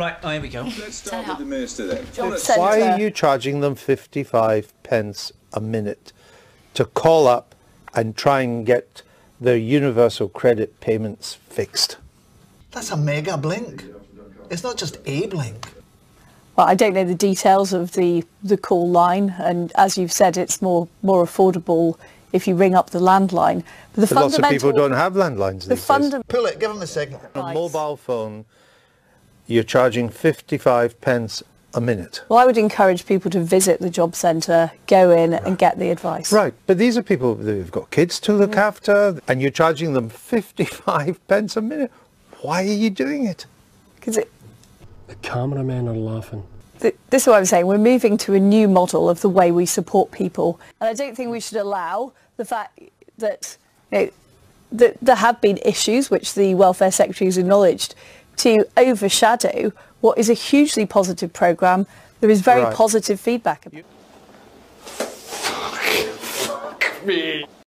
Right, oh, here we go. Let's start with the minister then. Job Let's- centre. Why are you charging them 55 pence a minute to call up and try and get their universal credit payments fixed? That's a mega blink. It's not just a blink. Well, I don't know the details of the, the call line, and as you've said, it's more more affordable if you ring up the landline. But the But lots of people don't have landlines The these days. Pull it, give them a signal. On a mobile phone, you're charging 55 pence a minute. Well, I would encourage people to visit the job centre, go in and get the advice. Right, but these are people who've got kids to look mm. after, and you're charging them 55 pence a minute. Why are you doing it? Because it, The cameramen are laughing. th- this is what I'm saying. We're moving to a new model of the way we support people, and I don't think we should allow the fact that you know, that there have been issues which the welfare secretary has acknowledged to overshadow what is a hugely positive programme. There is very Right. positive feedback. about Me.